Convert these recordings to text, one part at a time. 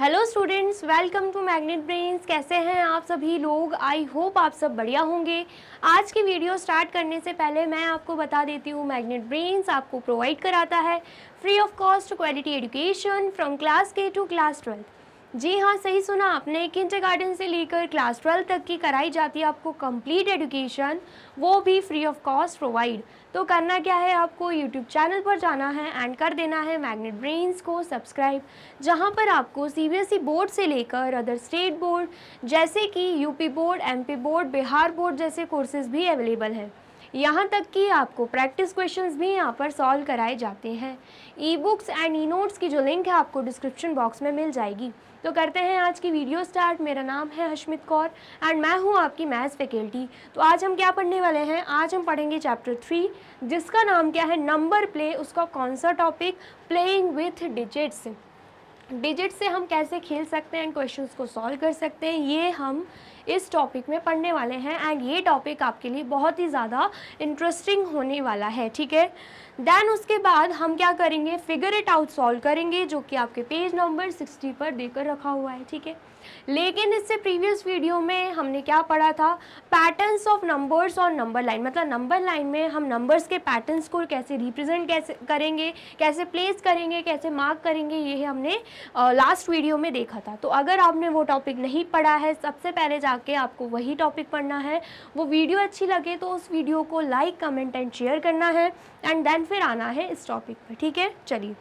Hello students welcome to magnet brains कैसे हैं आप सभी लोग? आई होप आप सब बढ़िया होंगे। आज की वीडियो स्टार्ट करने से पहले मैं आपको बता देती हूँ मैग्नेट ब्रेन्स आपको प्रोवाइड कराता है free of cost quality education from class K to class twelfth जी हाँ सही सुना आपने। किंच गार्डन से लेकर क्लास ट्वेल्व तक की कराई जाती है आपको कंप्लीट एजुकेशन वो भी फ्री ऑफ़ कॉस्ट प्रोवाइड तो करना क्या है, आपको यूट्यूब चैनल पर जाना है एंड कर देना है मैग्नेट ब्रेन्स को सब्सक्राइब जहाँ पर आपको सीबीएसई बोर्ड से लेकर अदर स्टेट बोर्ड जैसे कि UP board MP board Bihar board जैसे कोर्सेज भी अवेलेबल हैं। यहाँ तक कि आपको प्रैक्टिस क्वेश्चंस भी यहाँ पर सॉल्व कराए जाते हैं। E books and e notes की जो लिंक है, आपको डिस्क्रिप्शन बॉक्स में मिल जाएगी। तो करते हैं आज की वीडियो स्टार्ट। मेरा नाम है हशमित कौर एंड मैं हूँ आपकी मैथ्स फैकल्टी। तो आज हम क्या पढ़ने वाले हैं? आज हम पढ़ेंगे चैप्टर थ्री जिसका नाम क्या है? नंबर प्ले उसका कौन सा topic playing with digits digit से हम कैसे खेल सकते हैं एंड क्वेश्चंस को सॉल्व कर सकते हैं, ये हम इस टॉपिक में पढ़ने वाले हैं। एंड ये टॉपिक आपके लिए बहुत ही ज़्यादा इंटरेस्टिंग होने वाला है, ठीक है? देन उसके बाद हम क्या करेंगे? फिगर इट आउट सॉल्व करेंगे, जो कि आपके पेज नंबर सिक्सटी पर देकर रखा हुआ है, ठीक है? लेकिन इससे प्रीवियस वीडियो में हमने क्या पढ़ा था? पैटर्न्स ऑफ़ नंबर्स और नंबर लाइन मतलब नंबर लाइन में हम नंबर्स के पैटर्न्स को कैसे रिप्रेजेंट कैसे करेंगे, कैसे प्लेस करेंगे, कैसे मार्क करेंगे, ये हमने लास्ट वीडियो में देखा था। तो अगर आपने वो टॉपिक नहीं पढ़ा है, सबसे पहले जाके आपको वही टॉपिक पढ़ना है। वो वीडियो अच्छी लगे तो उस वीडियो को लाइक कमेंट एंड शेयर करना है। एंड देन फिर आना है इस टॉपिक पर ठीक है? चलिए।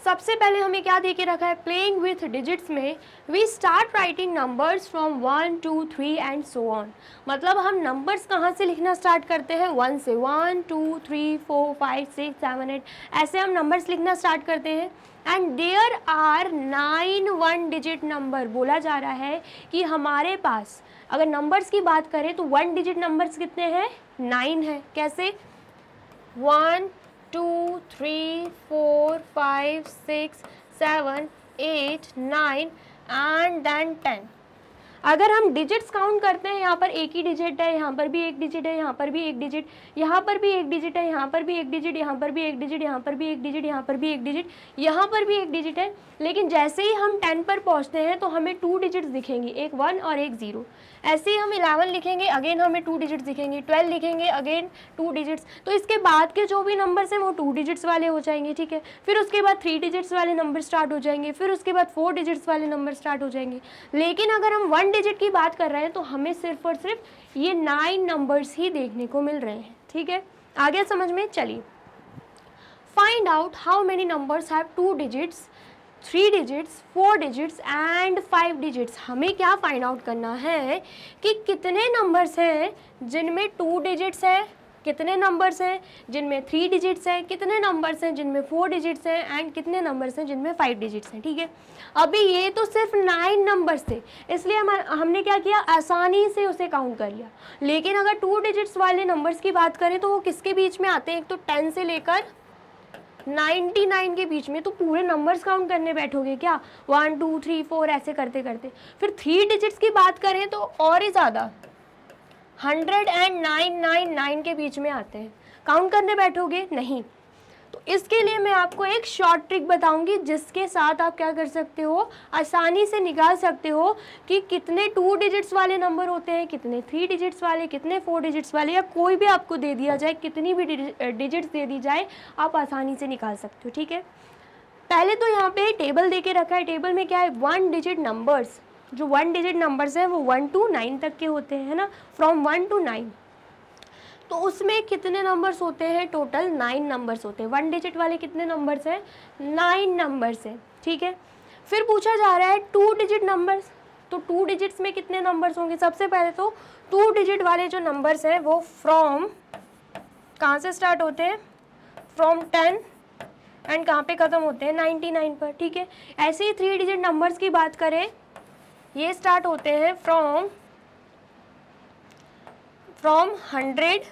सबसे पहले हमें क्या दे के रखा है? प्लेइंग विथ डिजिट्स में we start writing numbers from one two three and so on मतलब हम नंबर्स कहाँ से लिखना स्टार्ट करते हैं? वन से one two three four five six seven eight ऐसे हम नंबर्स लिखना स्टार्ट करते हैं। And there are nine one digit number बोला जा रहा है कि हमारे पास, अगर नंबर्स की बात करें तो वन डिजिट नंबर्स कितने हैं? नाइन है। कैसे? One two three four five six seven eight nine and then ten अगर हम डिजिट्स काउंट करते हैं, यहाँ पर एक ही डिजिट है, यहाँ पर भी एक डिजिट है, यहाँ पर भी एक डिजिट यहाँ पर भी एक डिजिट है, यहाँ पर भी एक डिजिट यहाँ पर भी एक डिजिट यहाँ पर भी एक डिजिट यहाँ पर भी एक डिजिट यहाँ पर भी एक डिजिट है। लेकिन जैसे ही हम टेन पर पहुँचते हैं तो हमें टू डिजिट्स दिखेंगी, एक वन और एक ज़ीरो ऐसे ही हम इलेवन लिखेंगे अगेन हमें टू डिजिट्स दिखेंगे ट्वेल्व लिखेंगे अगेन टू डिजिट्स तो इसके बाद के जो भी नंबर्स हैं, वो टू डिजिट्स वाले हो जाएँगे, ठीक है? फिर उसके बाद थ्री डिजिट्स वाले नंबर स्टार्ट हो जाएँगे, फिर उसके बाद फोर डिजिट्स वाले नंबर स्टार्ट हो जाएँगे। लेकिन अगर हम वन डिजिट की बात कर रहे हैं तो हमें सिर्फ़ और सिर्फ़ ये नाइन नंबर्स ही देखने को मिल रहे हैं, ठीक है? आगे समझ में? चलिए। Find out how many numbers have two digits three digits four digits and five digits हमें क्या फाइंड आउट करना है कि कितने नंबर्स हैं जिनमें टू डिजिट्स हैं? कितने नंबर्स हैं, जिनमें थ्री डिजिट्स हैं, कितने नंबर्स हैं, जिनमें फोर डिजिट्स हैं एंड कितने नंबर्स हैं, जिनमें फाइव डिजिट्स हैं, ठीक है? अभी ये तो सिर्फ़ नाइन नंबर्स थे, इसलिए हम हमने क्या किया? आसानी से उसे काउंट कर लिया। लेकिन अगर टू डिजिट्स वाले नंबर्स की बात करें तो वो किसके बीच में आते हैं? एक तो टेन से लेकर 99 के बीच में तो पूरे नंबर्स काउंट करने बैठोगे क्या? वन टू थ्री फोर ऐसे करते करते फिर थ्री डिजिट्स की बात करें तो और ही ज़्यादा। Hundred and nine nine nine के बीच में आते हैं। काउंट करने बैठोगे? नहीं। तो इसके लिए मैं आपको एक शॉर्ट ट्रिक बताऊँगी, जिसके साथ आप क्या कर सकते हो? आसानी से निकाल सकते हो कि कितने टू डिजिट्स वाले नंबर होते हैं, कितने थ्री डिजिट्स वाले, कितने फोर डिजिट्स वाले, या कोई भी आपको दे दिया जाए, कितनी भी डिजिट्स दे दी जाए, आप आसानी से निकाल सकते हो, ठीक है? पहले तो यहाँ पे टेबल दे के रखा है। टेबल में क्या है? वन डिजिट नंबर्स जो वन डिजिट नंबर्स हैं, वो वन टू नाइन तक के होते हैं ना? फ्रॉम वन टू नाइन तो उसमें कितने नंबर्स होते हैं? टोटल नाइन नंबर्स होते हैं। वन डिजिट वाले कितने नंबर्स हैं? नाइन नंबर्स हैं, ठीक है? फिर पूछा जा रहा है टू डिजिट नंबर्स तो टू डिजिट्स में कितने नंबर्स होंगे? सबसे पहले तो टू डिजिट वाले जो नंबर्स हैं, वो फ्रॉम कहाँ से स्टार्ट होते हैं? फ्रॉम टेन एंड कहाँ पे ख़त्म होते हैं? नाइन्टी नाइन पर, ठीक है? ऐसे ही थ्री डिजिट नंबर्स की बात करें ये स्टार्ट होते हैं फ्रॉम फ्रॉम हंड्रेड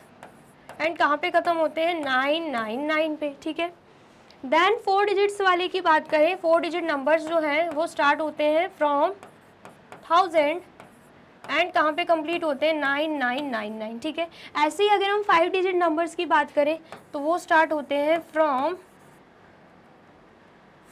एंड कहाँ पे ख़त्म होते हैं? नाइन नाइन नाइन पे, ठीक है? देन फोर डिजिट्स वाले की बात करें फोर डिजिट नंबर्स जो हैं, वो स्टार्ट होते हैं फ्रॉम थाउज़ेंड एंड कहाँ पे कंप्लीट होते हैं? नाइन नाइन नाइन नाइन ठीक है? ऐसे ही अगर हम फाइव डिजिट नंबर्स की बात करें तो वो स्टार्ट होते हैं from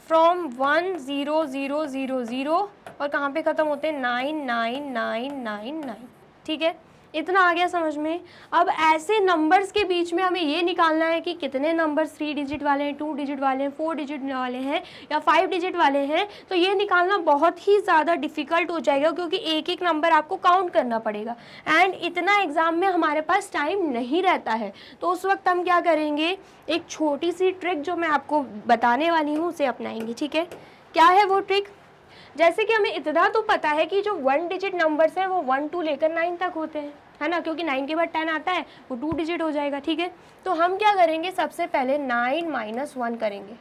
from one zero zero zero zero और कहाँ पे ख़त्म होते हैं? Nine nine nine nine nine. ठीक है? इतना आ गया समझ में। अब ऐसे नंबर्स के बीच में हमें ये निकालना है कि कितने नंबर्स थ्री डिजिट वाले हैं टू डिजिट वाले हैं फोर डिजिट वाले हैं या फाइव डिजिट वाले हैं तो ये निकालना बहुत ही ज़्यादा डिफ़िकल्ट हो जाएगा क्योंकि एक एक नंबर आपको काउंट करना पड़ेगा। एंड इतना एग्ज़ाम में हमारे पास टाइम नहीं रहता है। तो उस वक्त हम क्या करेंगे? एक छोटी सी ट्रिक जो मैं आपको बताने वाली हूँ, उसे अपनाएँगे, ठीक है? क्या है वो ट्रिक जैसे कि हमें इतना तो पता है कि जो वन डिजिट नंबर्स हैं, वो वन टू लेकर नाइन तक होते हैं। है ना? क्योंकि नाइन के बाद टेन आता है, वो टू डिजिट हो जाएगा, ठीक है? तो हम क्या करेंगे? सबसे पहले नाइन माइनस वन करेंगे।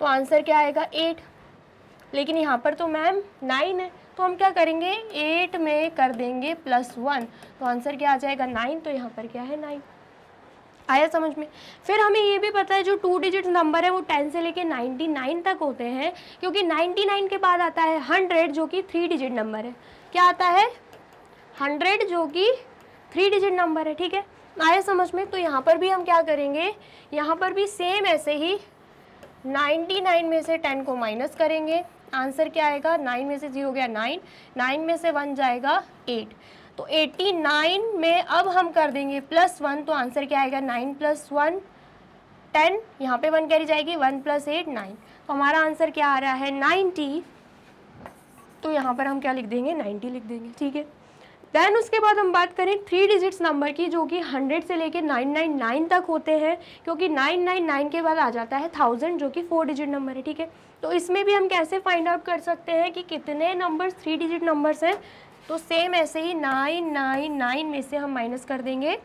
तो आंसर क्या आएगा? एट लेकिन यहाँ पर तो मैम नाइन है। तो हम क्या करेंगे? एट में कर देंगे प्लस वन तो आंसर क्या आ जाएगा? नाइन तो यहाँ पर क्या है नाइन आया समझ में? फिर हमें ये भी पता है, जो टू डिजिट नंबर है, वो टेन से लेके नाइन्टी नाइन तक होते हैं, क्योंकि नाइन्टी नाइन के बाद आता है हंड्रेड जो कि थ्री डिजिट नंबर है। क्या आता है? हंड्रेड जो कि थ्री डिजिट नंबर है, ठीक है? आया समझ में? तो यहाँ पर भी हम क्या करेंगे? यहाँ पर भी सेम ऐसे ही 99 में से 10 को माइनस करेंगे। आंसर क्या आएगा? 9 में से ज़ीरो गया 9 9 में से 1 जाएगा 8 तो 89 में अब हम कर देंगे प्लस वन तो आंसर क्या आएगा? 9 प्लस वन टेन यहाँ पे वन कैरी जाएगी वन प्लस एट नाइन तो हमारा आंसर क्या आ रहा है? 90 तो यहाँ पर हम क्या लिख देंगे? 90 लिख देंगे, ठीक है? देन उसके बाद हम बात करें थ्री डिजिट्स नंबर की, जो कि हंड्रेड से लेके नाइन नाइन नाइन तक होते हैं, क्योंकि नाइन नाइन नाइन के बाद आ जाता है थाउज़ेंड जो कि फोर डिजिट नंबर है, ठीक है? तो इसमें भी हम कैसे फाइंड आउट कर सकते हैं कि कितने नंबर्स थ्री डिजिट नंबर्स हैं? तो सेम ऐसे ही नाइन नाइन नाइन में से हम माइनस कर देंगे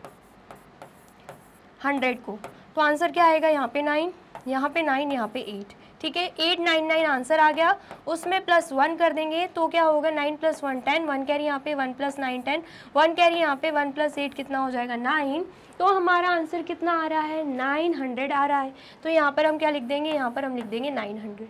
हंड्रेड को। तो आंसर क्या आएगा यहाँ पे नाइन यहाँ पे नाइन यहाँ पे एट ठीक है एट नाइन नाइन आंसर आ गया। उसमें प्लस वन कर देंगे तो क्या होगा? Nine plus one ten one carry यहाँ पे one plus nine ten one carry यहाँ पे वन प्लस एट कितना हो जाएगा? नाइन तो हमारा आंसर कितना आ रहा है? नाइन हंड्रेड आ रहा है। तो यहाँ पर हम क्या लिख देंगे? यहाँ पर हम लिख देंगे नाइन हंड्रेड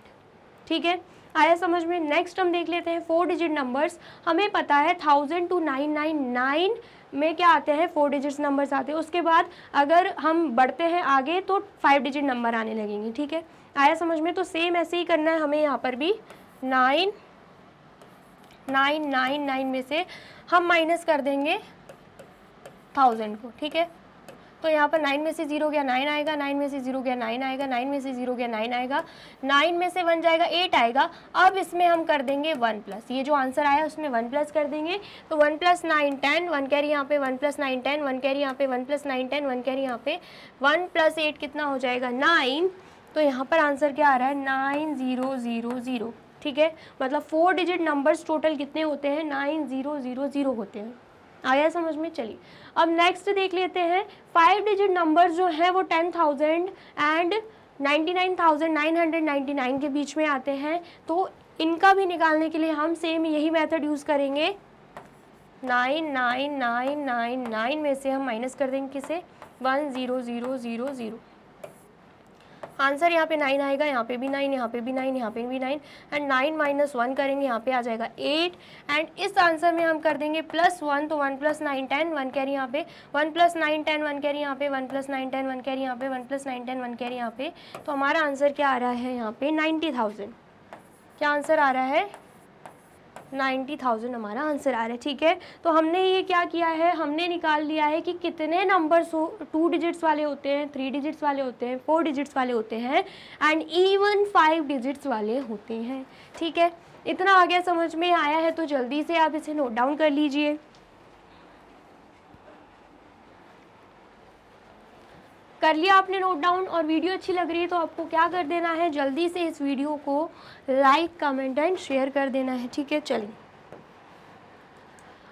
ठीक है? आया समझ में? नेक्स्ट हम देख लेते हैं फोर डिजिट नंबर्स हमें पता है thousand to nine nine nine में क्या आते हैं? फोर डिजिट्स नंबर्स आते हैं। उसके बाद अगर हम बढ़ते हैं आगे तो फाइव डिजिट नंबर आने लगेंगे। ठीक है? आया समझ में तो सेम ऐसे ही करना है हमें यहाँ पर भी। नाइन नाइन नाइन नाइन में से हम माइनस कर देंगे थाउज़ेंड को, ठीक है? तो यहाँ पर नाइन में से ज़ीरो गया नाइन आएगा नाइन में से ज़ीरो गया नाइन आएगा नाइन में से ज़ीरो गया नाइन आएगा। नाइन में से वन जाएगा एट आएगा। अब इसमें हम कर देंगे वन प्लस ये जो आंसर आया, उसमें वन प्लस कर देंगे। तो one plus nine ten one carry यहाँ पे one plus nine ten one carry यहाँ पे one plus nine ten one carry यहाँ पे। वन प्लस एट कितना हो जाएगा? नाइन तो यहाँ पर आंसर क्या आ रहा है? नाइन ज़ीरो ज़ीरो ज़ीरो ठीक है? मतलब फोर डिजिट नंबर्स टोटल कितने होते हैं? नाइन ज़ीरो ज़ीरो ज़ीरो होते हैं। आया समझ में? चलिए। अब नेक्स्ट देख लेते हैं। फाइव डिजिट नंबर जो हैं वो ten thousand and ninety nine thousand nine hundred ninety nine के बीच में आते हैं। तो इनका भी निकालने के लिए हम सेम यही मेथड यूज़ करेंगे। Nine nine nine nine nine में से हम माइनस कर देंगे किसे? One zero zero zero zero answer यहाँ पे नाइन आएगा, यहाँ पे भी नाइन यहाँ पे भी नाइन यहाँ पे भी nine and nine minus one करेंगे, यहाँ पे आ जाएगा एट एंड इस आंसर में हम कर देंगे प्लस वन तो one plus nine ten one carry यहाँ पे one plus nine ten one carry यहाँ पे one plus nine ten one carry यहाँ पे one plus nine ten one carry यहाँ पे तो हमारा आंसर क्या आ रहा है यहाँ पे नाइन्टी थाउज़ेंड क्या आंसर आ रहा है? नाइन्टी थाउज़ेंड हमारा आंसर आ रहा है, ठीक है? तो हमने ये क्या किया है? हमने निकाल लिया है कि कितने नंबर्स टू डिजिट्स वाले होते हैं थ्री डिजिट्स वाले होते हैं फोर डिजिट्स वाले होते हैं एंड इवन फाइव डिजिट्स वाले होते हैं, ठीक है? इतना आ गया समझ में, आया है तो जल्दी से आप इसे नोट डाउन कर लीजिए। कर लिया आपने नोट डाउन और वीडियो अच्छी लग रही है तो आपको क्या कर देना है? जल्दी से इस वीडियो को लाइक कमेंट एंड शेयर कर देना है, ठीक है? चलिए।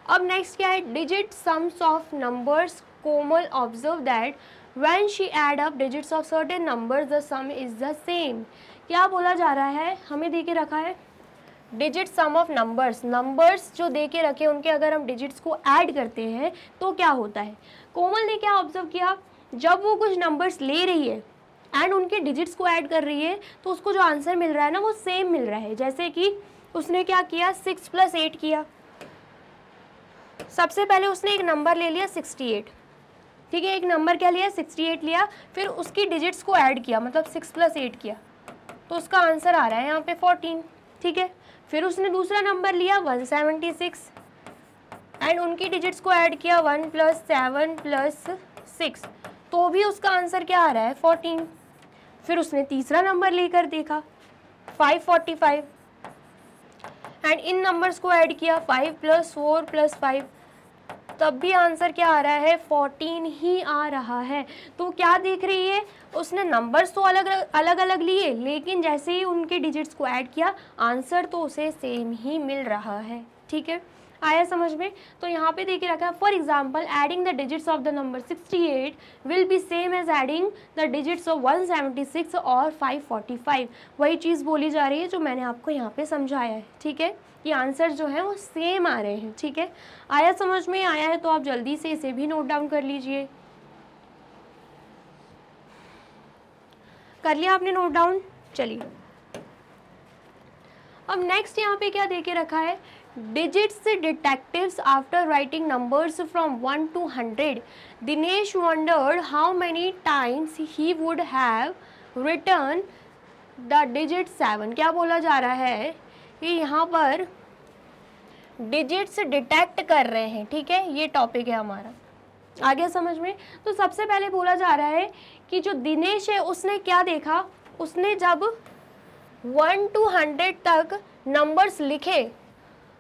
अब नेक्स्ट क्या है? Digit sums of numbers Komal observe that when she add up digits of certain numbers the sum is the same क्या बोला जा रहा है? हमें दे के रखा है? Digit sum of numbers numbers जो दे के रखे, उनके अगर हम डिजिट्स को ऐड करते हैं तो क्या होता है? कोमल ने क्या ऑब्ज़र्व किया? जब वो कुछ नंबर्स ले रही है एंड उनके डिजिट्स को ऐड कर रही है तो उसको जो आंसर मिल रहा है ना, वो सेम मिल रहा है। जैसे कि उसने क्या किया? सिक्स प्लस एट किया। सबसे पहले उसने एक नंबर ले लिया सिक्सटी एट ठीक है, एक नंबर क्या लिया? सिक्सटी एट लिया। फिर उसकी डिजिट्स को ऐड किया मतलब सिक्स प्लस एट किया। तो उसका आंसर आ रहा है यहाँ पे फोर्टीन ठीक है? फिर उसने दूसरा नंबर लिया वन सेवेंटी सिक्स एंड उनकी डिजिट्स को ऐड किया one plus seven plus six तो भी उसका आंसर क्या आ रहा है? फोर्टीन फिर उसने तीसरा नंबर लेकर देखा फाइव फोर्टी फाइव एंड इन नंबर्स को ऐड किया five plus four plus five तब भी आंसर क्या आ रहा है? फोर्टीन ही आ रहा है। तो क्या देख रही है? उसने नंबर्स तो अलग अलग अलग लिए, लेकिन जैसे ही उनके डिजिट्स को ऐड किया, आंसर तो उसे सेम ही मिल रहा है। ठीक है? आया समझ में? तो यहाँ पे देखिए रखा है for example adding the digits of the number 68 will be same as adding the digits of 176 और 545 वही चीज़ बोली जा रही है जो मैंने आपको यहाँ पे समझाया है, ठीक है? ये आंसर जो है वो सेम आ रहे हैं, ठीक है? आया समझ में? आया है तो आप जल्दी से इसे भी नोट डाउन कर लीजिए। कर लिया आपने नोट डाउन चलिए। अब नेक्स्ट यहाँ पे क्या देके रखा है? Digits detectives after writing numbers from 1 to 100 dinesh wondered how many times he would have written the digit 7 क्या बोला जा रहा है कि यहाँ पर डिजिट्स डिटेक्ट कर रहे हैं ठीक है ये टॉपिक है हमारा आगे समझ में तो सबसे पहले बोला जा रहा है कि जो दिनेश है उसने क्या देखा उसने जब वन टू हंड्रेड तक नंबर्स लिखे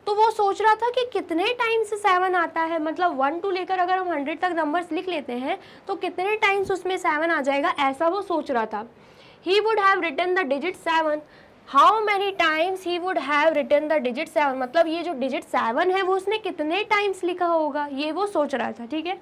तो वो सोच रहा था कि कितने टाइम्स सेवन आता है? मतलब वन टू लेकर अगर हम हंड्रेड तक नंबर्स लिख लेते हैं तो कितने टाइम्स उसमें सेवन आ जाएगा? ऐसा वो सोच रहा था। He would have written the digit seven how many times he would have written the digit seven मतलब ये जो डिजिट सेवन है, वो उसने कितने टाइम्स लिखा होगा? ये वो सोच रहा था, ठीक है?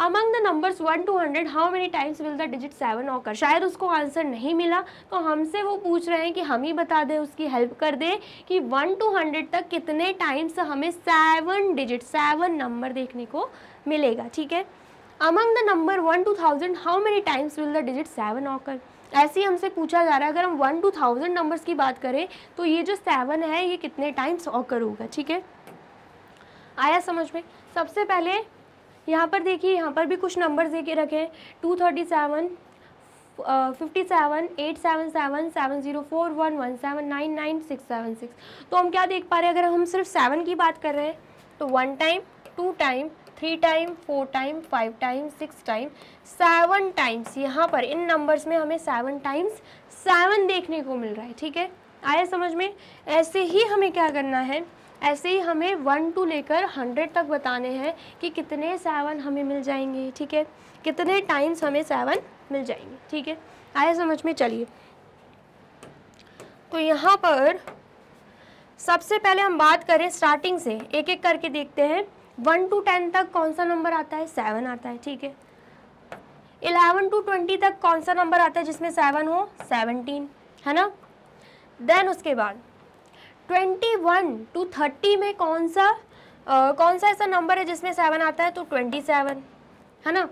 Among the numbers one to hundred how many times will the digit seven occur शायद उसको आंसर नहीं मिला तो हमसे वो पूछ रहे हैं कि हम ही बता दें, उसकी हेल्प कर दें कि वन टू हंड्रेड तक कितने टाइम्स हमें सेवन डिजिट सेवन नंबर देखने को मिलेगा, ठीक है? Among the number one to thousand how many times will the digit seven occur ऐसे ही हमसे पूछा जा रहा है, अगर हम वन टू थाउज़ेंड नंबर्स की बात करें तो ये जो सेवन है, ये कितने टाइम्स ऑकर होगा, ठीक है? आया समझ में? सबसे पहले यहाँ पर देखिए, यहाँ पर भी कुछ नंबर दे के रखे हैं। Two thirty seven fifty seven eight seven seven seven zero four one one seven nine nine six seven six तो हम क्या देख पा रहे हैं? अगर हम सिर्फ़ सेवन की बात कर रहे हैं तो one time two time three time four time five time six time seven times यहाँ पर इन नंबर्स में हमें सेवन टाइम्स सेवन देखने को मिल रहा है, ठीक है? आया समझ में? ऐसे ही हमें क्या करना है? ऐसे ही हमें वन टू लेकर हंड्रेड तक बताने हैं कि कितने सेवन हमें मिल जाएँगे, ठीक है? कितने टाइम्स हमें सेवन मिल जाएँगे, ठीक है? आए समझ में? चलिए। तो यहाँ पर सबसे पहले हम बात करें स्टार्टिंग से। एक एक करके देखते हैं। वन टू टेन तक कौन सा नंबर आता है? सेवन आता है, ठीक है? इलेवन टू ट्वेंटी तक कौन सा नंबर आता है जिसमें सेवन हो? सेवनटीन है ना? देन उसके बाद ट्वेंटी वन टू थर्टी में कौन सा uh, कौन सा ऐसा नंबर है जिसमें सेवन आता है? तो ट्वेंटी सेवन है ना?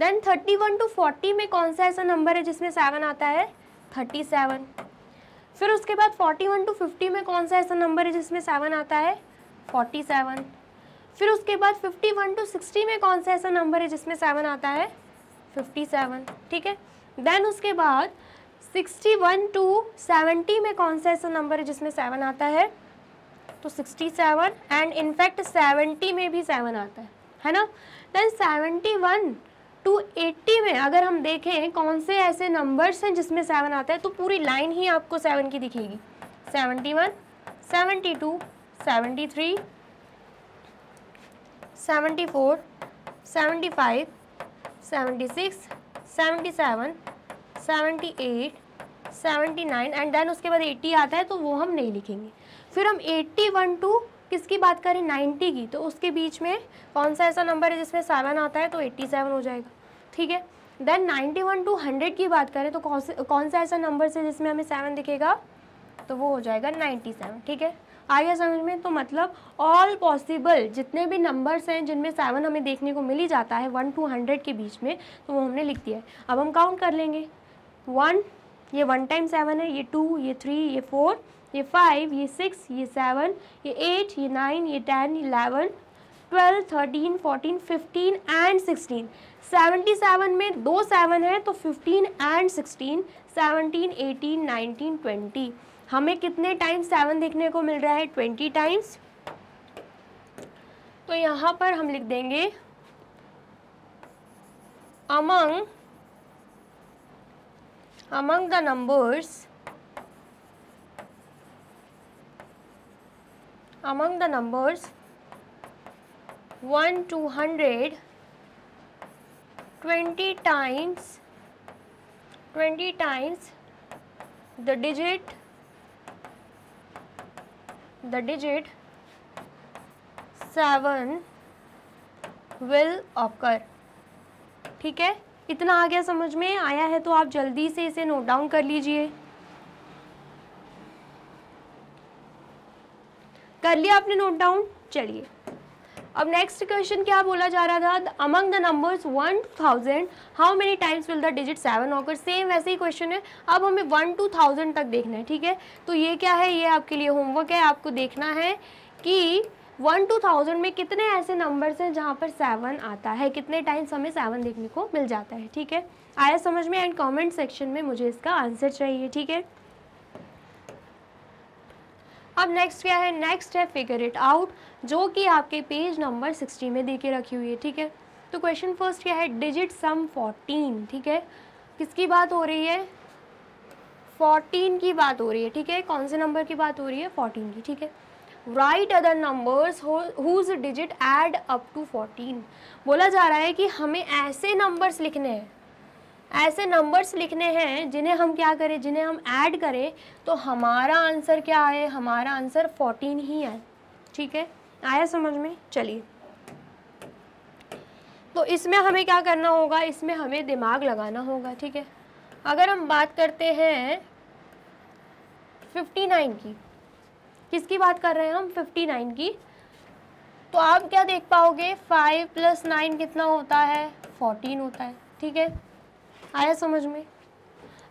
Then thirty one to forty में कौन सा ऐसा नंबर है जिसमें सेवन आता है? थर्टी सेवन फिर उसके बाद फोर्टी वन टू फिफ्टी में कौन सा ऐसा नंबर है जिसमें सेवन आता है? फोर्टी सेवन फिर उसके बाद फिफ्टी वन टू सिक्सटी में कौन सा ऐसा नंबर है जिसमें सेवन आता है? फिफ्टी सेवन ठीक है? देन उसके बाद सिक्सटी वन टू सेवेंटी में कौन सा ऐसा नंबर है जिसमें सेवन आता है? तो sixty seven and in fact seventy में भी सेवन आता है है ना? Then seventy one to eighty में अगर हम देखें कौन से ऐसे नंबर्स हैं जिसमें सेवन आता है तो पूरी लाइन ही आपको सेवन की दिखेगी। Seventy one, seventy two, seventy three, seventy four seventy nine and then उसके बाद एट्टी आता है तो वो हम नहीं लिखेंगे। फिर हम एट्टी वन टू किसकी बात करें? नाइन्टी की। तो उसके बीच में कौन सा ऐसा नंबर है जिसमें सेवन आता है तो एट्टी सेवन हो जाएगा। ठीक है? Then ninety one to hundred की बात करें तो कौन से, कौन सा ऐसा नंबर से जिसमें हमें सेवन दिखेगा? तो वो हो जाएगा नाइन्टी सेवन। ठीक है? आइए समझ में तो मतलब ऑल पॉसिबल जितने भी नंबर्स हैं, जिनमें सेवन हमें देखने को मिल ही जाता है वन टू हंड्रेड के बीच में तो वो हमने लिख दिया है। अब हम काउंट कर लेंगे। वन ये वन टाइम सेवन है, ये टू ये थ्री ये फोर ये फाइव ये सिक्स ये सेवन ये एट ये नाइन ये ten eleven twelve thirteen fourteen fifteen and sixteen seventy seven में दो सेवन है तो fifteen and sixteen seventeen eighteen nineteen twenty हमें कितने टाइम्स सेवन देखने को मिल रहा है? ट्वेंटी टाइम्स तो यहाँ पर हम लिख देंगे among among the numbers among the numbers 1 to 100 20 times 20 times the digit the digit 7 will occur ठीक है इतना आ गया समझ में? आया है तो आप जल्दी से इसे नोट डाउन कर लीजिए। कर लिया आपने नोट डाउन चलिए। अब नेक्स्ट क्वेश्चन क्या बोला जा रहा था? Among the numbers one thousand how many times will the digit seven occur same वैसे ही क्वेश्चन है। अब हमें वन टू थाउज़ेंड तक देखना है, ठीक है? तो ये क्या है? ये आपके लिए होमवर्क है। आपको देखना है कि वन टू थाउज़ेंड में कितने ऐसे नंबर्स हैं जहाँ पर सेवन आता है? कितने टाइम्स हमें सेवन देखने को मिल जाता है, ठीक है? आया समझ में एंड कमेंट सेक्शन में मुझे इसका आंसर चाहिए, ठीक है? अब नेक्स्ट क्या है? नेक्स्ट है फिगर इट आउट जो कि आपके पेज नंबर सिक्सटी में दे के रखी हुई है, ठीक है? तो क्वेश्चन फ़र्स्ट क्या है? डिजिट सम फोर्टीन ठीक है? किसकी बात हो रही है? फोर्टीन की बात हो रही है, ठीक है? कौन से नंबर की बात हो रही है? फोर्टीन की, ठीक है? Right other numbers whose digit add up to fourteen बोला जा रहा है कि हमें ऐसे नंबर्स लिखने हैं, ऐसे नंबर्स लिखने हैं जिन्हें हम क्या करें, जिन्हें हम ऐड करें तो हमारा आंसर क्या आए? हमारा आंसर फोर्टीन ही है ठीक है? आया समझ में? चलिए। तो इसमें हमें क्या करना होगा? इसमें हमें दिमाग लगाना होगा, ठीक है? अगर हम बात करते हैं फिफ्टी नाइन की किसकी बात कर रहे हैं हम? फिफ्टी नाइन की। तो आप क्या देख पाओगे? फाइव प्लस नाइन कितना होता है? फोर्टीन होता है, ठीक है? आया समझ में?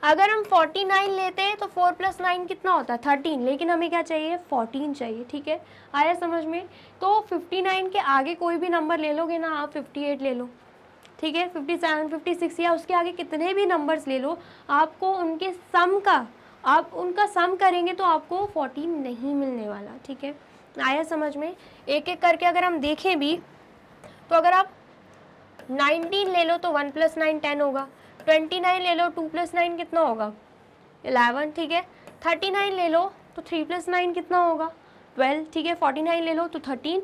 अगर हम फोर्टी नाइन लेते हैं तो फोर प्लस नाइन कितना होता है? थर्टीन लेकिन हमें क्या चाहिए? फोर्टीन चाहिए, ठीक है? आया समझ में? तो फिफ्टी नाइन के आगे कोई भी नंबर ले लोगे ना, आप फिफ्टी एट ले लो, ठीक है? फिफ्टी सेवन फिफ्टी सिक्स या उसके आगे कितने भी नंबर्स ले लो, आपको उनके सम का आप उनका सम करेंगे तो आपको फोर्टीन नहीं मिलने वाला, ठीक है? आया समझ में? एक एक करके अगर हम देखें भी तो अगर आप नाइनटीन ले लो तो वन प्लस नाइन टेन होगा। ट्वेंटी नाइन ले लो टू प्लस नाइन कितना होगा? इलेवन ठीक है? थर्टी नाइन ले लो तो थ्री प्लस नाइन कितना होगा? ट्वेल्व ठीक है? फोर्टी नाइन ले लो तो थर्टीन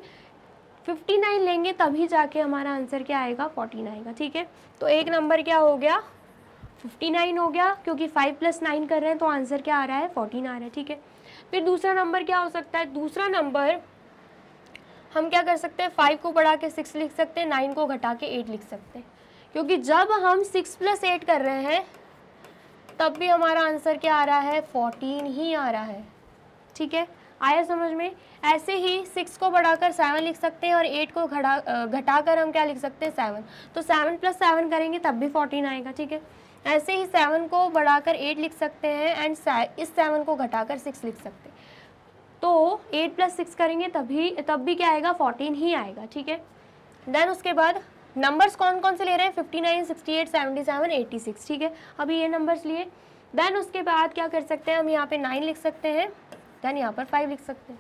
फिफ्टी नाइन लेंगे तभी जाके हमारा आंसर क्या आएगा? फोर्टीन आएगा ठीक है? तो एक नंबर क्या हो गया? फिफ्टी नाइन हो गया, क्योंकि फाइव प्लस नाइन कर रहे हैं तो आंसर क्या आ रहा है? फोर्टीन आ रहा है, ठीक है? फिर दूसरा नंबर क्या हो सकता है? दूसरा नंबर हम क्या कर सकते हैं? फाइव को बढ़ा के सिक्स लिख सकते हैं नाइन को घटा के एट लिख सकते हैं। क्योंकि जब हम सिक्स प्लस एट कर रहे हैं, तब भी हमारा आंसर क्या आ रहा है? फोर्टीन ही आ रहा है, ठीक है? आया समझ में? ऐसे ही सिक्स को बढ़ाकर सेवन लिख सकते हैं और एट को घटा घटाकर हम क्या लिख सकते हैं? सेवन तो सेवन प्लस सेवन करेंगे, तब भी फोर्टीन आएगा, ठीक है? ऐसे ही सेवन को बढ़ाकर एट लिख सकते हैं एंड इस सेवन को घटाकर सिक्स लिख सकते हैं। तो एट प्लस सिक्स करेंगे तभी, तब भी क्या आएगा? फोर्टीन ही आएगा, ठीक है? देन उसके बाद नंबर्स कौन कौन से ले रहे हैं? Fifty nine sixty eight seventy seven eighty six ठीक है? अभी ये नंबर्स लिए। देन उसके बाद क्या कर सकते हैं? हम यहाँ पे नाइन लिख सकते हैं। देन यहाँ पर फाइव लिख सकते हैं,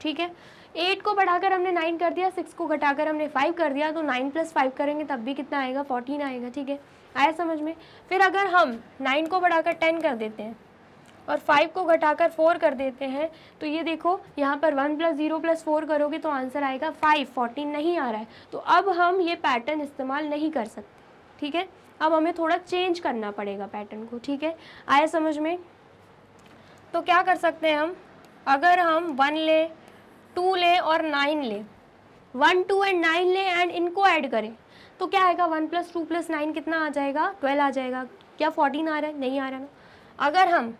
ठीक है? एट को बढ़ाकर हमने नाइन कर दिया सिक्स को घटाकर हमने फाइव कर दिया तो नाइन प्लस फाइव करेंगे, तब भी कितना आएगा? फोर्टीन आएगा, ठीक है? आया समझ में? फिर अगर हम नाइन को बढ़ाकर टेन कर देते हैं और फाइव को घटाकर फोर कर देते हैं तो ये देखो, यहाँ पर one plus zero plus four करोगे तो आंसर आएगा फाइव फोर्टीन नहीं आ रहा है। तो अब हम ये पैटर्न इस्तेमाल नहीं कर सकते, ठीक है? अब हमें थोड़ा चेंज करना पड़ेगा पैटर्न को, ठीक है? आया समझ में? तो क्या कर सकते हैं हम? अगर हम वन ले टू ले और नाइन ले वन टू एंड नाइन ले एंड इनको ऐड करें। तो क्या आएगा? One plus two plus nine कितना आ जाएगा? ट्वेल्व आ जाएगा। क्या फोर्टीन आ रहा है? नहीं आ रहा ना। अगर हम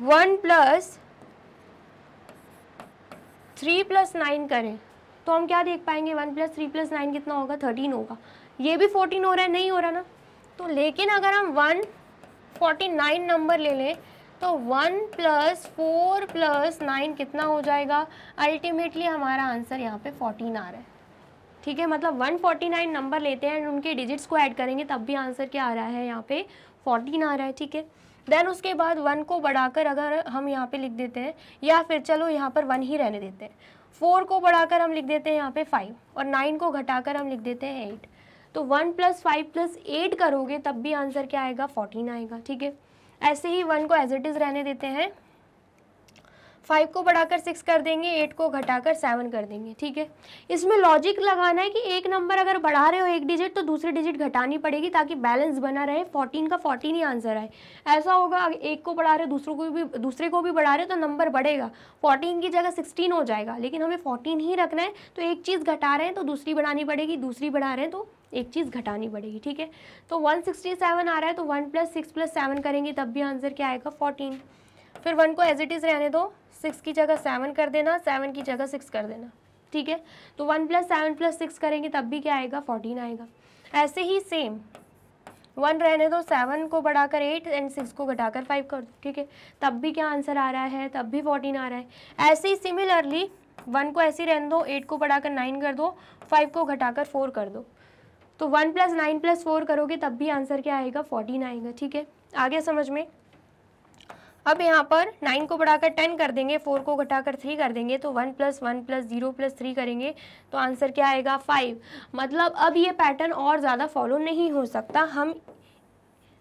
one plus three plus nine करें तो हम क्या देख पाएँगे? One plus three plus nine कितना होगा? थर्टीन होगा। ये भी फोर्टीन हो रहा है, नहीं हो रहा ना। तो लेकिन अगर हम वन फोर्टी नाइन नंबर ले लें तो one plus four plus nine कितना हो जाएगा? अल्टीमेटली हमारा आंसर यहाँ पे फोर्टीन आ रहा है। ठीक है मतलब वन फोर्टी नाइन नंबर लेते हैं एंड उनके डिजिट्स को ऐड करेंगे, तब भी आंसर क्या आ रहा है यहाँ पे? फोर्टीन आ रहा है, ठीक है? देन उसके बाद वन को बढ़ाकर अगर हम यहाँ पे लिख देते हैं, या फिर चलो यहाँ पर वन ही रहने देते हैं। फोर को बढ़ाकर हम लिख देते हैं यहाँ पे फाइव और नाइन को घटाकर हम लिख देते हैं एट तो one plus five plus eight करोगे, तब भी आंसर क्या आएगा? फोर्टीन आएगा, ठीक है? ऐसे ही वन को एज इट इज़ रहने देते हैं। फाइव को बढ़ाकर सिक्स कर देंगे, एट को घटाकर सेवन कर देंगे, ठीक है? इसमें लॉजिक लगाना है कि एक नंबर अगर बढ़ा रहे हो एक डिजिट तो दूसरी डिजिट घटानी पड़ेगी ताकि बैलेंस बना रहे फोर्टीन का फोर्टीन ही आंसर आए। ऐसा होगा, अगर एक को बढ़ा रहे दूसरों को भी, दूसरे को भी बढ़ा रहे तो नंबर बढ़ेगा। फोर्टीन की जगह सिक्सटीन हो जाएगा, लेकिन हमें फोर्टीन ही रखना है तो एक चीज़ घटा रहे हैं तो दूसरी बढ़ानी पड़ेगी, दूसरी बढ़ा रहे हैं तो एक चीज़ घटानी पड़ेगी, ठीक है? तो वन सिक्सटी सेवन आ रहा है तो one plus six plus seven करेंगे, तब भी आंसर क्या आएगा? फोर्टीन फिर वन को एज इट इज़ रहने दो। सिक्स की जगह सेवन कर देना, सेवन की जगह सिक्स कर देना, ठीक है? तो one plus seven plus six करेंगे, तब भी क्या आएगा? फोर्टीन आएगा। ऐसे ही सेम, वन रहने दो, सेवन को बढ़ाकर एट एंड सिक्स को घटाकर फाइव कर दो, ठीक है? तब भी क्या आंसर आ रहा है? तब भी फोर्टीन आ रहा है। ऐसे ही सिमिलरली, वन को ऐसे ही रहने दो, एट को बढ़ाकर नाइन कर दो, फाइव को घटाकर फोर कर दो। तो one plus nine plus four करोगे, तब भी आंसर क्या आएगा? फोर्टीन आएगा, ठीक है? आगे समझ में? अब यहाँ पर नाइन को बढ़ाकर टेन कर देंगे फोर को घटाकर थ्री कर देंगे तो one plus one plus zero plus three करेंगे तो आंसर क्या आएगा? फाइव मतलब अब ये पैटर्न और ज़्यादा फॉलो नहीं हो सकता। हम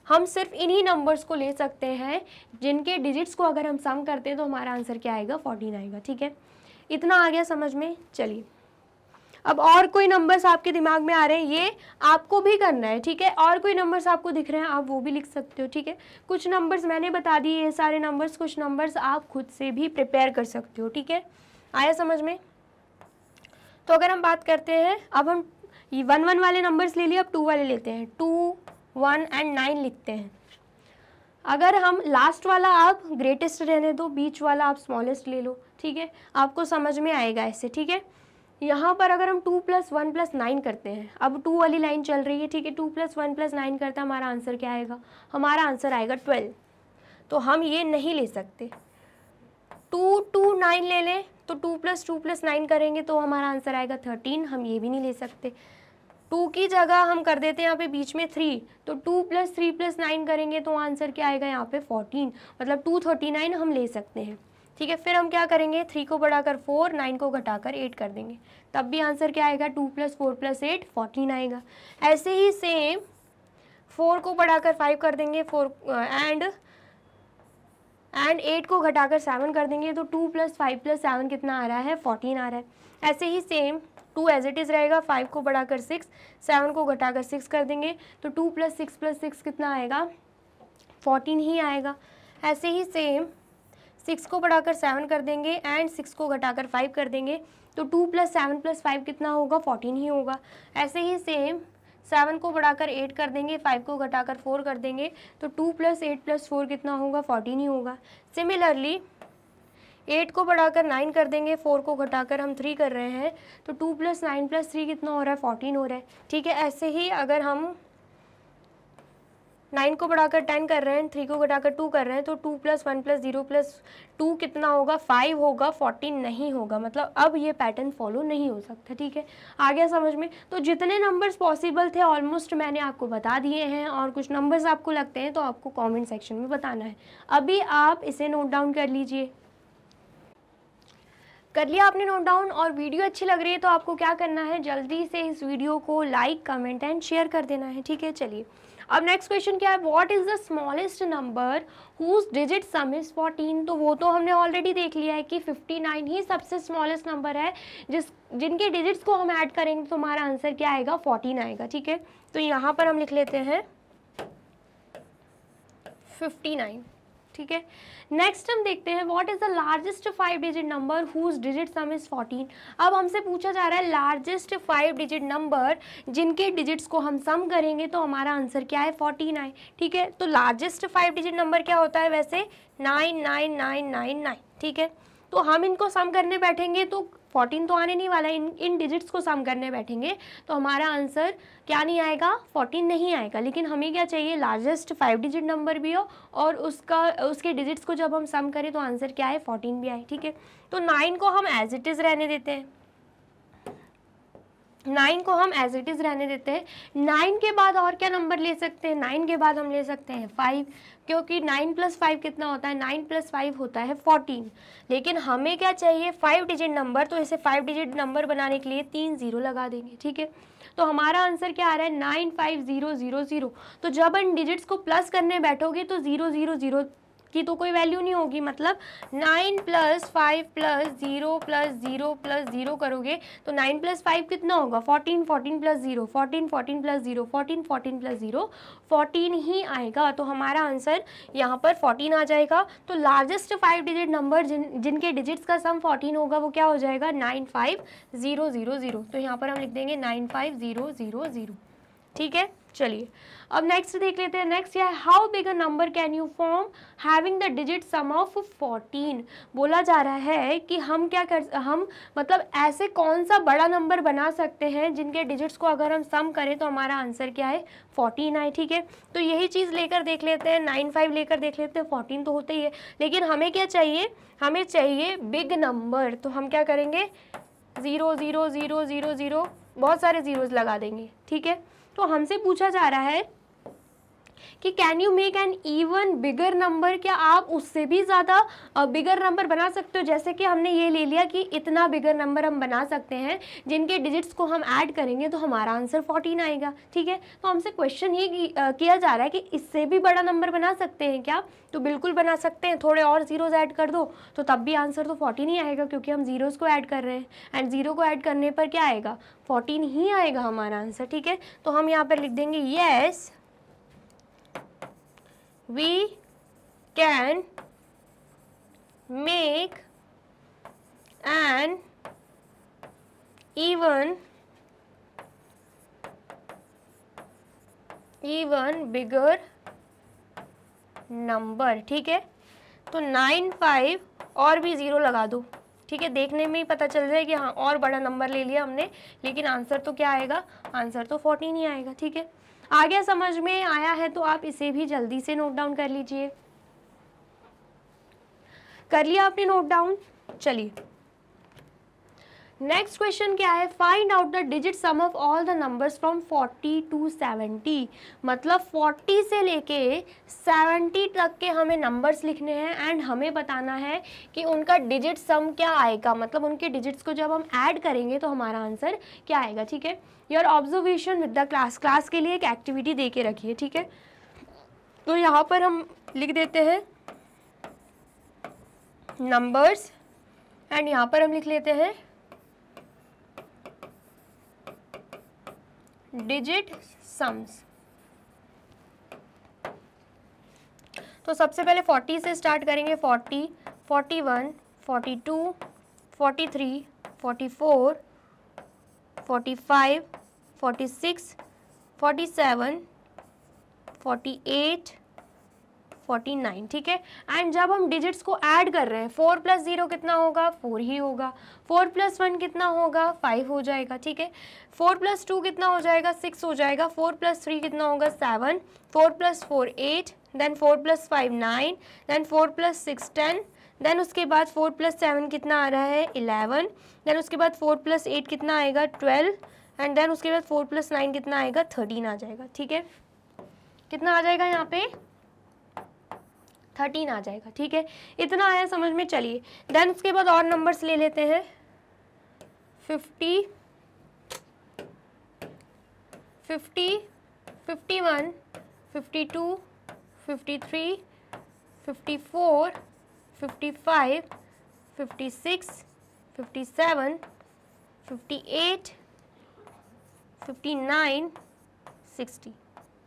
हम सिर्फ़ इन्हीं नंबर्स को ले सकते हैं, जिनके डिजिट्स को अगर हम सम करते हैं तो हमारा आंसर क्या आएगा? फोर्टीन आएगा ठीक है? इतना आ गया समझ में? चलिए। अब और कोई नंबर्स आपके दिमाग में आ रहे हैं, ये आपको भी करना है, ठीक है? और कोई नंबर्स आपको दिख रहे हैं, आप वो भी लिख सकते हो, ठीक है? कुछ नंबर्स मैंने बता दिए ये सारे नंबर्स कुछ नंबर्स आप खुद से भी प्रिपेयर कर सकते हो, ठीक है? आया समझ में? तो अगर हम बात करते हैं, अब हम ये वन वन वाले नंबर्स ले लिए, अब टू वाले लेते हैं। टू वन एंड नाइन लिखते हैं। अगर हम लास्ट वाला आप ग्रेटेस्ट रहने दो, बीच वाला आप स्मॉलेस्ट ले लो, ठीक है? आपको समझ में आएगा ऐसे, ठीक है? यहाँ पर अगर हम two plus one plus nine करते हैं, अब टू वाली लाइन चल रही है, ठीक है two plus one plus nine करता हमारा आंसर क्या आएगा? हमारा आंसर आएगा ट्वेल्व तो हम ये नहीं ले सकते. टू टू नाइन ले लें तो two plus two plus nine करेंगे तो हमारा आंसर आएगा थर्टीन हम ये भी नहीं ले सकते. टू की जगह हम कर देते हैं यहाँ पे बीच में थ्री तो two plus three plus nine करेंगे तो आंसर क्या आएगा यहाँ पे फोर्टीन मतलब टू थर्टी नाइन हम ले सकते हैं. ठीक है, फिर हम क्या करेंगे? थ्री को बढ़ाकर फोर नाइन को घटाकर एट कर देंगे। तब भी आंसर क्या आएगा? Two plus four plus eight fourteen आएगा। ऐसे ही सेम फोर को बढ़ाकर फाइव कर देंगे फोर एंड एंड एट को घटाकर सेवन कर देंगे तो two plus five plus seven कितना आ रहा है? फोर्टीन आ रहा है। ऐसे ही same two as it is रहेगा फाइव को बढ़ाकर सिक्स सेवन को घटाकर सिक्स कर देंगे तो two plus six plus six कितना आएगा? फोर्टीन ही आएगा। ऐसे ही सेम सिक्स को बढ़ाकर सेवन कर देंगे एंड सिक्स को घटाकर फाइव कर देंगे तो two plus seven plus five कितना होगा? फोर्टीन ही होगा। ऐसे ही सेम सेवन को बढ़ाकर एट कर देंगे, फाइव को घटाकर फोर कर देंगे तो two plus eight plus four कितना होगा? फोर्टीन ही होगा। सिमिलरली एट को बढ़ाकर नाइन कर देंगे, फोर को घटाकर हम थ्री कर रहे हैं तो two plus nine plus three कितना हो रहा है? फोर्टीन हो रहा है। ठीक है, ऐसे ही अगर हम नाइन को बढ़ाकर टेन कर रहे हैं, थ्री को घटाकर टू कर रहे हैं तो two plus one plus zero plus two कितना होगा? फाइव होगा, फोर्टीन नहीं होगा। मतलब अब ये पैटर्न फॉलो नहीं हो सकता, ठीक है? आ गया समझ में? तो जितने नंबर्स पॉसिबल थे ऑलमोस्ट मैंने आपको बता दिए हैं, और कुछ नंबर्स आपको लगते हैं तो आपको कॉमेंट सेक्शन में बताना है। अभी आप इसे नोट डाउन कर लीजिए। कर लिया आपने नोट डाउन और वीडियो अच्छी लग रही है तो आपको क्या करना है? जल्दी से इस वीडियो को लाइक कमेंट एंड शेयर कर देना है, ठीक है? चलिए। अब नेक्स्ट क्वेश्चन क्या है? What is the smallest number whose digit sum is fourteen तो वो तो हमने ऑलरेडी देख लिया है कि फिफ्टी नाइन ही सबसे स्मॉलेस्ट नंबर है। जिस, जिनके डिजिट्स को हम ऐड करेंगे तो हमारा आंसर क्या आएगा? फोर्टीन आएगा, ठीक है? तो यहाँ पर हम लिख लेते हैं। फिफ्टी नाइन ठीक है? नेक्स्ट हम देखते हैं what is the largest five digit number whose digit sum is fourteen अब हमसे पूछा जा रहा है लार्जेस्ट फाइव डिजिट नंबर जिनके डिजिट्स को हम सम करेंगे तो हमारा आंसर क्या है? फोर्टीन आए, ठीक है? तो लार्जेस्ट फाइव डिजिट नंबर क्या होता है वैसे? Nine nine nine nine nine ठीक है? तो हम इनको सम करने बैठेंगे तो फोर्टीन तो आने नहीं वाला इन इन डिजिट्स को सम करने बैठेंगे। तो हमारा आंसर क्या नहीं आएगा? फोर्टीन नहीं आएगा। लेकिन हमें क्या चाहिए? लार्जेस्ट फाइव डिजिट नंबर भी हो और उसका, उसके डिजिट्स को जब हम सम करें तो आंसर क्या है? फोर्टीन भी आए, ठीक है? तो नाइन को हम एज इट इज़ रहने देते हैं। नाइन को हम एज इट इज़ रहने देते हैं। नाइन के बाद और क्या नंबर ले सकते हैं? नाइन के बाद हम ले सकते हैं फाइव क्योंकि नाइन प्लस फाइव कितना होता है? नाइन प्लस फाइव होता है फोर्टीन लेकिन हमें क्या चाहिए? फाइव डिजिट नंबर तो इसे फाइव डिजिट नंबर बनाने के लिए तीन ज़ीरो लगा देंगे, ठीक है? तो हमारा आंसर क्या आ रहा है? Nine five zero zero zero तो जब इन डिजिट्स को प्लस करने बैठोगे तो ज़ीरो ज़ीरो ज़ीरो की तो कोई वैल्यू नहीं होगी मतलब nine plus five plus zero plus zero plus zero करोगे तो नाइन प्लस फाइव कितना होगा? Fourteen fourteen plus zero fourteen fourteen plus zero fourteen fourteen plus zero fourteen ही आएगा। तो हमारा आंसर यहाँ पर फोर्टीन आ जाएगा। तो लार्जेस्ट फाइव डिजिट नंबर जिन, जिनके डिजिट्स का सम फोर्टीन होगा, वो क्या हो जाएगा? Nine five zero zero zero तो यहाँ पर हम लिख देंगे nine five zero zero zero ठीक है? चलिए। अब नेक्स्ट देख लेते हैं नेक्स्ट या how big a number can you form having the digit sum of fourteen बोला जा रहा है कि हम क्या कर, हम मतलब ऐसे कौन सा बड़ा नंबर बना सकते हैं जिनके डिजिट्स को अगर हम सम करें तो हमारा आंसर क्या है? फोर्टीन आए, ठीक है? तो यही चीज़ लेकर देख लेते हैं नाइन फाइव लेकर देख लेते हैं फोर्टीन तो होते ही है। लेकिन हमें क्या चाहिए? हमें चाहिए बिग नंबर तो हम क्या करेंगे? Zero zero zero zero zero बहुत सारे ज़ीरोज़ लगा देंगे, ठीक है? तो हमसे पूछा जा रहा है कि can you make an even bigger number क्या आप उससे भी ज़्यादा बिगर नंबर बना सकते हो? जैसे कि हमने ये ले लिया कि इतना बिगर नंबर हम बना सकते हैं, जिनके डिजिट्स को हम ऐड करेंगे तो हमारा आंसर 14 आएगा, ठीक है? तो हमसे क्वेश्चन ये किया जा रहा है कि इससे भी बड़ा नंबर बना सकते हैं क्या? तो बिल्कुल बना सकते हैं। थोड़े और ज़ीरोज़ ऐड कर दो तो तब भी आंसर तो फोर्टीन ही आएगा, क्योंकि हम ज़ीरोज़ को ऐड कर रहे हैं। एंड ज़ीरो को ऐड करने पर क्या आएगा? फोर्टीन ही आएगा हमारा आंसर ठीक है? तो हम यहाँ पर लिख देंगे yes we can make an even even bigger number ठीक है? तो नाइन फाइव और भी ज़ीरो लगा दो। ठीक है? देखने में ही पता चल जाए कि हाँ और बड़ा नंबर ले लिया हमने, लेकिन आंसर तो क्या आएगा? आंसर तो फोर्टीन ही आएगा, ठीक है? आगे समझ में आया है तो आप इसे भी जल्दी से नोट डाउन कर लीजिए। कर लिया आपने नोट डाउन चलिए। नेक्स्ट क्वेश्चन क्या है? Find out the digit sum of all the numbers from 40 to 70 मतलब 40 से लेके 70 तक के हमें नंबर्स लिखने हैं एंड हमें बताना है कि उनका डिजिट सम क्या आएगा। मतलब उनके डिजिट्स को जब हम ऐड करेंगे तो हमारा आंसर क्या आएगा, ठीक है? Your observation with the class class के लिए एक एक्टिविटी दे के रखिए, ठीक है? तो यहाँ पर हम लिख देते हैं नंबर्स एंड यहाँ पर हम लिख लेते हैं डिजिट सम्स तो सबसे पहले 40 से स्टार्ट करेंगे. 40, 41, 42, 43, 44, 45, 46, 47, 48, 49 ठीक है? एंड जब हम डिजिट्स को ऐड कर रहे हैं फोर प्लस ज़ीरो कितना होगा? फोर ही होगा। फोर प्लस वन कितना होगा? फाइव हो जाएगा, ठीक है? फोर प्लस टू कितना हो जाएगा? सिक्स हो जाएगा। फोर प्लस थ्री कितना होगा? Seven four plus four eight then four plus five nine then four plus six ten then उसके बाद फोर प्लस सेवन कितना आ रहा है? इलेवन देन उसके बाद फोर प्लस एट कितना आएगा? ट्वेल्व एंड देन उसके बाद फोर प्लस नाइन कितना आएगा? थर्टीन आ जाएगा, ठीक है? कितना आ जाएगा यहाँ पे? थर्टीन आ जाएगा, ठीक है? इतना आया समझ में? चलिए देन उसके बाद और नंबर्स ले लेते हैं। Fifty fifty fifty one fifty two fifty three fifty four fifty five fifty six fifty seven fifty eight fifty nine sixty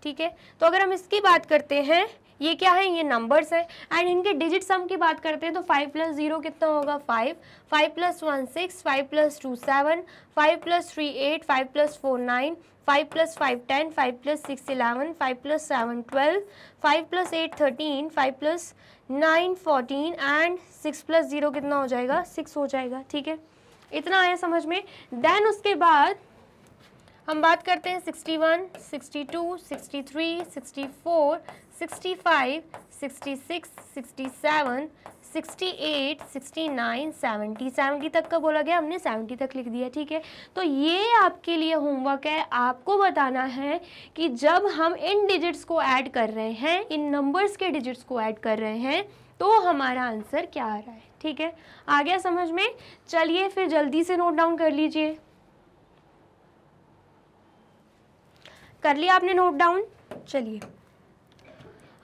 ठीक है? तो अगर हम इसकी बात करते हैं ये क्या है? ये नंबर्स हैं। एंड इनके डिजिट सम की बात करते हैं तो फाइव प्लस ज़ीरो कितना होगा? Five five plus one six five plus two seven five plus three eight five plus four nine five plus five ten five plus six eleven five plus seven twelve five plus eight thirteen five plus nine fourteen and six plus zero कितना हो जाएगा? Six हो जाएगा। ठीक है? इतना आया समझ में। देन उसके बाद हम बात करते हैं sixty one sixty two sixty three sixty four sixty five sixty six sixty seven sixty eight sixty nine seventy seventy तक का बोला गया, हमने सेवेंटी तक लिख दिया, ठीक है? तो ये आपके लिए होमवर्क है। आपको बताना है कि जब हम इन डिजिट्स को ऐड कर रहे हैं, इन नंबर्स के डिजिट्स को ऐड कर रहे हैं तो हमारा आंसर क्या आ रहा है, ठीक है? आ गया समझ में? चलिए फिर जल्दी से नोट डाउन कर लीजिए। कर लिया आपने नोट डाउन चलिए।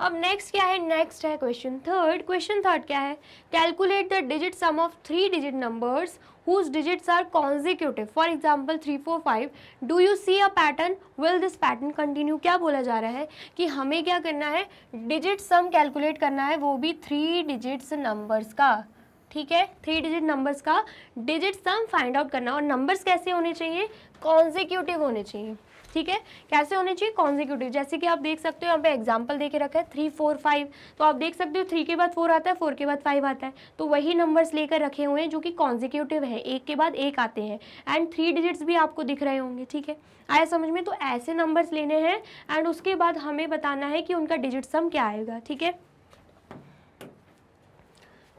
अब नेक्स्ट क्या है? नेक्स्ट है क्वेश्चन थर्ड क्वेश्चन थर्ड क्या है? Calculate the digit sum of three digit numbers whose digits are consecutive for example three four five do you see a pattern will this pattern continue क्या बोला जा रहा है कि हमें क्या करना है? डिजिट सम कैलकुलेट करना है, वो भी थ्री डिजिट्स नंबर्स का। ठीक है? थ्री डिजिट नंबर्स का डिजिट सम फाइंड आउट करना। और नंबर्स कैसे होने चाहिए? कॉन्जिक्यूटिव होने चाहिए। ठीक है? कैसे होने चाहिए? कॉन्जिक्यूटिव जैसे कि आप देख सकते हो, यहाँ पे एग्ज़ाम्पल दे के रखा है थ्री फोर फाइव तो आप देख सकते हो थ्री के बाद फोर आता है फोर के बाद फाइव आता है। तो वही नंबर्स लेकर रखे हुए हैं जो कि कॉन्जिक्यूटिव है। एक के बाद एक आते हैं। एंड थ्री डिजिट्स भी आपको दिख रहे होंगे, ठीक है? आया समझ में? तो ऐसे नंबर्स लेने हैं। एंड उसके बाद हमें बताना है कि उनका डिजिट सम क्या आएगा, ठीक है?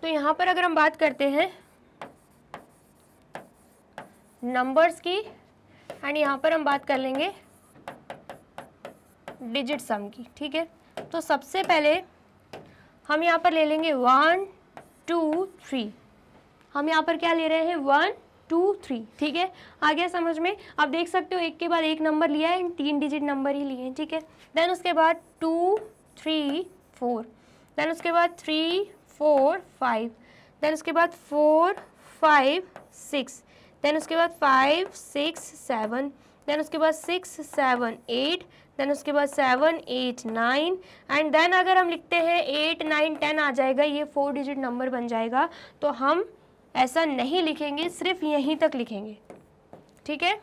तो यहाँ पर अगर हम बात करते हैं नंबर्स की एंड यहाँ पर हम बात कर लेंगे डिजिट सम की, ठीक है? तो सबसे पहले हम यहाँ पर ले लेंगे वन टू थ्री हम यहाँ पर क्या ले रहे हैं? वन टू थ्री ठीक है? आ गया समझ में? आप देख सकते हो, एक के बाद एक नंबर लिया है, तीन डिजिट नंबर ही लिए हैं, ठीक है? देन उसके बाद टू थ्री फोर देन उसके बाद थ्री फोर फाइव देन उसके बाद फोर फाइव सिक्स देन उसके बाद फाइव सिक्स सेवन देन उसके बाद सिक्स सेवन एट देन उसके बाद seven eight nine and then अगर हम लिखते हैं एट नाइन टेन आ जाएगा, ये फोर डिजिट नंबर बन जाएगा तो हम ऐसा नहीं लिखेंगे, सिर्फ़ यहीं तक लिखेंगे। ठीक है?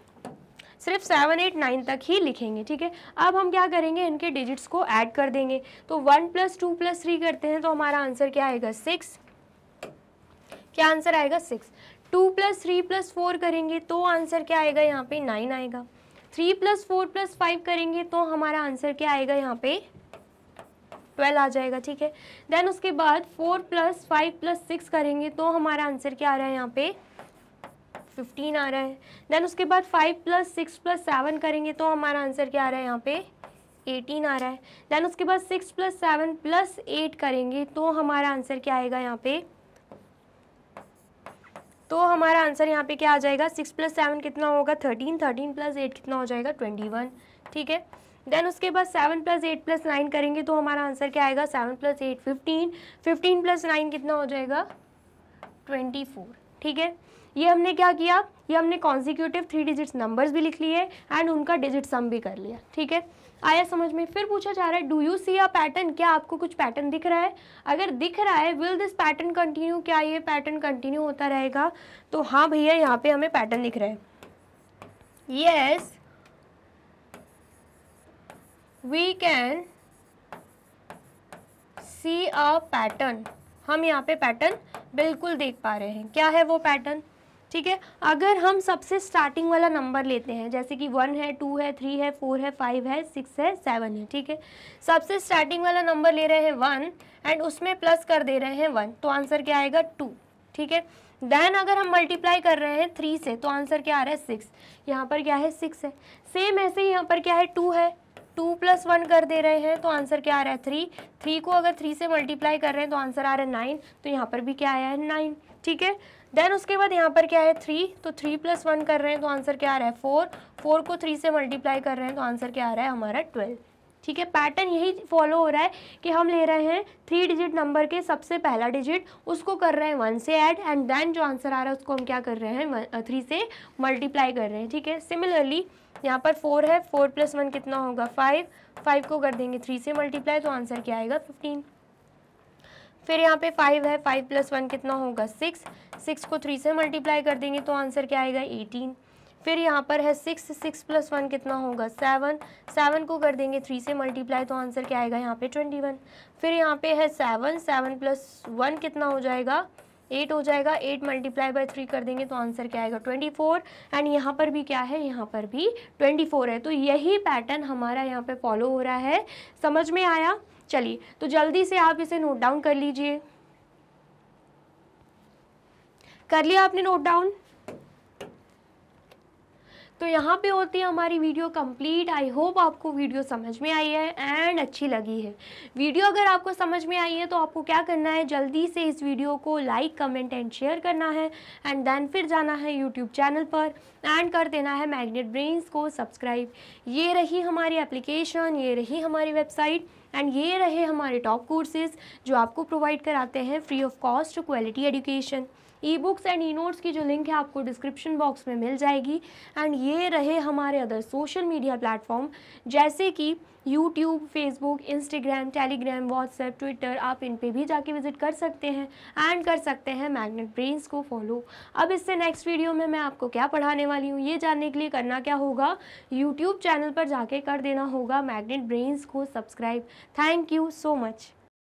सिर्फ़ सेवन एट नाइन तक ही लिखेंगे, ठीक है? अब हम क्या करेंगे, इनके डिजिट्स को ऐड कर देंगे। तो one plus two plus three करते हैं तो हमारा आंसर क्या आएगा? सिक्स क्या आंसर आएगा? Six two plus three plus four करेंगे तो आंसर क्या आएगा यहाँ पे? नाइन आएगा। Three plus four plus five करेंगे तो हमारा आंसर क्या आएगा यहाँ पे? ट्वेल्व आ जाएगा, ठीक है? देन उसके बाद four plus five plus six करेंगे तो हमारा आंसर क्या आ रहा है यहाँ पे? फिफ्टीन आ रहा है। देन उसके बाद five plus six plus seven करेंगे तो हमारा आंसर क्या आ रहा है यहाँ पे? एटीन आ रहा है। देन उसके बाद six plus seven plus eight करेंगे तो हमारा आंसर क्या आएगा यहाँ पे? तो हमारा आंसर यहाँ पे क्या आ जाएगा? सिक्स प्लस सेवन कितना होगा? थर्टीन थर्टीन प्लस एट कितना हो जाएगा? ट्वेंटी वन, ठीक है? देन उसके बाद seven plus eight plus nine करेंगे तो हमारा आंसर क्या आएगा? Seven plus eight fifteen fifteen plus nine कितना हो जाएगा? ट्वेंटी फोर, ठीक है? ये हमने क्या किया? ये हमने कॉन्जिक्यूटिव थ्री डिजिट्स नंबर्स भी लिख लिए एंड उनका डिजिट सम भी कर लिया, ठीक है? आया समझ में, फिर पूछा जा रहा है do you see a pattern क्या आपको कुछ पैटर्न दिख रहा है? अगर दिख रहा है विल दिस पैटर्न कंटिन्यू क्या ये पैटर्न कंटिन्यू होता रहेगा? तो हाँ भैया, यहाँ पे हमें पैटर्न दिख रहा है। Yes we can see a pattern हम यहाँ पे पैटर्न बिल्कुल देख पा रहे हैं। क्या है वो पैटर्न ठीक है? अगर हम सबसे स्टार्टिंग वाला नंबर लेते हैं, जैसे कि वन है टू है थ्री है फोर है फाइव है सिक्स है सेवन है, ठीक है? सबसे स्टार्टिंग वाला नंबर ले रहे हैं वन एंड उसमें प्लस कर दे रहे हैं वन तो आंसर क्या आएगा? टू ठीक है? देन अगर हम मल्टीप्लाई कर रहे हैं थ्री से तो आंसर क्या आ रहा है? सिक्स यहाँ पर क्या है? सिक्स है. सेम ऐसे ही यहाँ पर क्या है? टू है. टू प्लस वन कर दे रहे हैं तो आंसर क्या आ रहा है? थ्री थ्री को अगर थ्री से मल्टीप्लाई कर रहे हैं तो आंसर आ रहा है नाइन तो यहाँ पर भी क्या आया है? नाइन ठीक है? देन उसके बाद यहाँ पर क्या है? थ्री तो थ्री प्लस वन कर रहे हैं तो आंसर क्या आ रहा है? फोर फोर को थ्री से मल्टीप्लाई कर रहे हैं तो आंसर क्या आ रहा है? हमारा ट्वेल्व ठीक है? पैटर्न यही फॉलो हो रहा है कि हम ले रहे हैं थ्री डिजिट नंबर के सबसे पहला डिजिट उसको कर रहे हैं वन से ऐड एंड देन जो आंसर आ रहा है, उसको हम क्या कर रहे हैं? थ्री से मल्टीप्लाई कर रहे हैं, ठीक है? सिमिलरली यहाँ पर फोर है फोर प्लस वन कितना होगा? फाइव फाइव को कर देंगे थ्री से मल्टीप्लाई तो आंसर क्या आएगा? फिफ्टीन फिर यहाँ पे फाइव है फाइव प्लस वन कितना होगा? सिक्स सिक्स को थ्री से मल्टीप्लाई कर देंगे तो आंसर क्या आएगा? एटीन फिर यहाँ पर है सिक्स सिक्स प्लस वन कितना होगा? सेवन सेवन को कर देंगे थ्री से मल्टीप्लाई तो आंसर क्या आएगा? यहाँ पे ट्वेंटी वन फिर यहाँ पे है सेवन सेवन प्लस वन कितना हो जाएगा? एट हो जाएगा. एट मल्टीप्लाई बाय थ्री कर देंगे तो आंसर क्या आएगा? ट्वेंटी फोर एंड यहाँ पर भी क्या है? यहाँ पर भी ट्वेंटी फोर है। तो यही पैटर्न हमारा यहाँ पे फॉलो हो रहा है। समझ में आया? चलिए तो जल्दी से आप इसे नोट डाउन कर लीजिए। कर लिया आपने नोट डाउन तो यहाँ पे होती है हमारी वीडियो कंप्लीट आई होप आपको वीडियो समझ में आई है एंड अच्छी लगी है। वीडियो अगर आपको समझ में आई है तो आपको क्या करना है? जल्दी से इस वीडियो को लाइक कमेंट एंड शेयर करना है एंड देन फिर जाना है यूट्यूब चैनल पर एंड कर देना है मैग्नेट ब्रेन्स को सब्सक्राइब ये रही हमारी एप्लीकेशन ये रही हमारी वेबसाइट एंड ये रहे हमारे टॉप कोर्सेज जो आपको प्रोवाइड कराते हैं free of cost quality education e books and e notes की जो लिंक है आपको डिस्क्रिप्शन बॉक्स में मिल जाएगी। एंड ये रहे हमारे अदर सोशल मीडिया प्लेटफॉर्म जैसे कि YouTube Facebook Instagram Telegram WhatsApp Twitter आप इन पे भी जाके विज़िट कर सकते हैं एंड कर सकते हैं मैग्नेट ब्रेन्स को फॉलो अब इससे नेक्स्ट वीडियो में मैं आपको क्या पढ़ाने वाली हूँ, ये जानने के लिए करना क्या होगा? यूट्यूब चैनल पर जाके कर देना होगा मैग्नेट ब्रेन्स को subscribe thank you so much